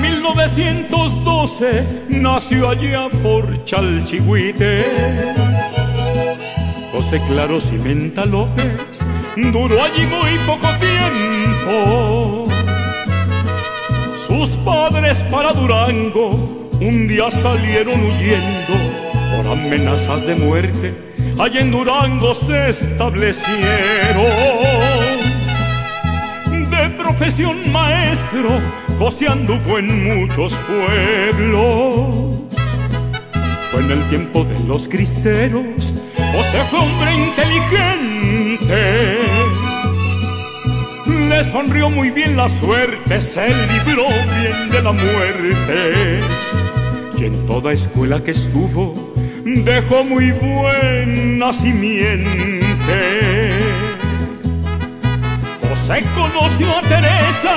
1912 nació allá por Chalchihuites. José Claro Cimenta López duró allí muy poco tiempo. Sus padres para Durango un día salieron huyendo por amenazas de muerte. Allí en Durango se establecieron. Profesión maestro, José anduvo en muchos pueblos. Fue en el tiempo de los cristeros, José fue hombre inteligente. Le sonrió muy bien la suerte, se libró bien de la muerte. Y en toda escuela que estuvo, dejó muy buen nacimiento. José conoció a Teresa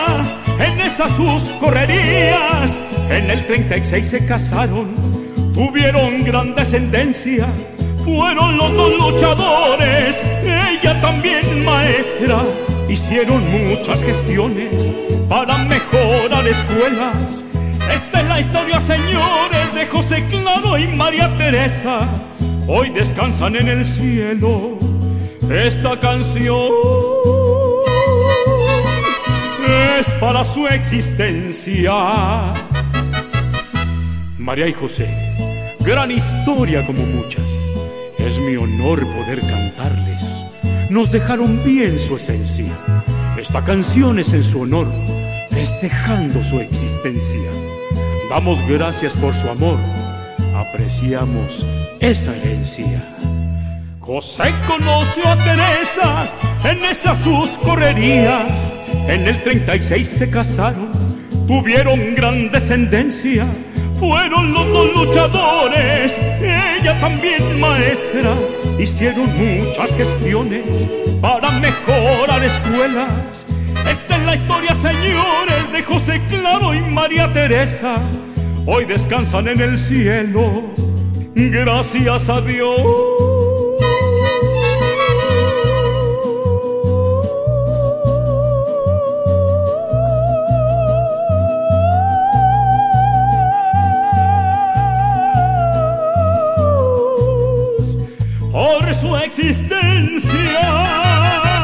en esas sus correrías. En el 36 se casaron, tuvieron gran descendencia. Fueron los dos luchadores, ella también maestra. Hicieron muchas gestiones para mejorar escuelas. Esta es la historia, señores, de José Claro y María Teresa. Hoy descansan en el cielo. Esta canción es para su existencia. María y José, gran historia como muchas. Es mi honor poder cantarles. Nos dejaron bien su esencia. Esta canción es en su honor, festejando su existencia. Damos gracias por su amor, apreciamos esa herencia. José conoció a Teresa en esas sus correrías. En el 36 se casaron, tuvieron gran descendencia. Fueron los dos luchadores, ella también maestra. Hicieron muchas gestiones para mejorar escuelas. Esta es la historia, señores, de José Claro y María Teresa. Hoy descansan en el cielo, gracias a Dios. su existencia.